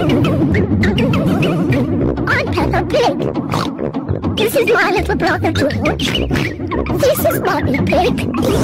I'm Peppa Pig. This is my little brother George. This is Mummy Pig.